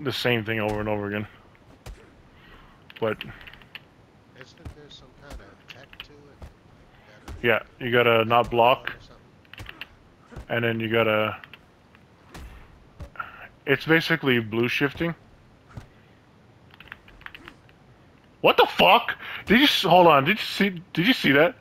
the same thing over and over again. But Isn't there some kind of tech to it? Yeah, you gotta not block, and then you gotta. It's basically blue shifting. What the fuck? Did you hold on? Did you see? Did you see that?